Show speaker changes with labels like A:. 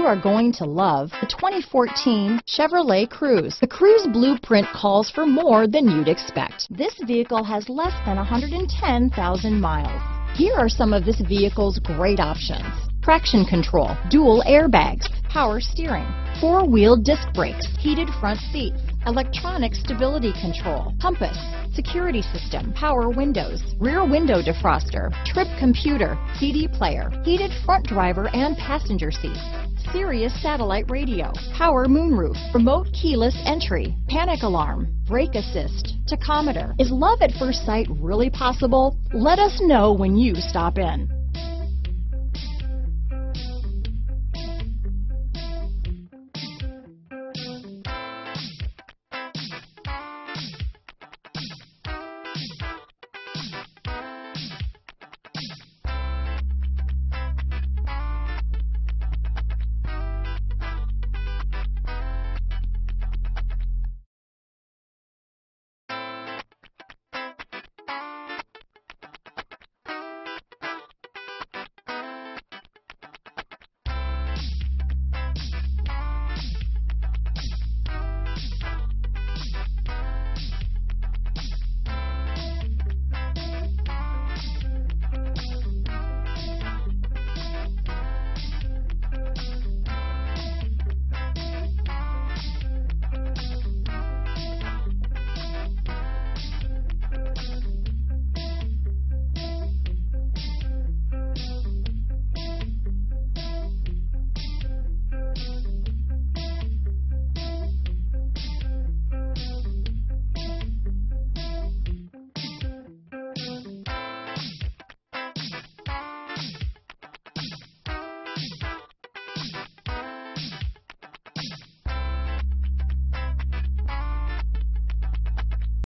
A: you are going to love the 2014 Chevrolet Cruze. The Cruze blueprint calls for more than you'd expect. This vehicle has less than 110,000 miles. Here are some of this vehicle's great options. Traction control, dual airbags, power steering, four-wheel disc brakes, heated front seats, electronic stability control, compass, security system, power windows, rear window defroster, trip computer, CD player, heated front driver and passenger seats, Sirius satellite radio, power moonroof, remote keyless entry, panic alarm, brake assist, tachometer. Is love at first sight really possible? Let us know when you stop in.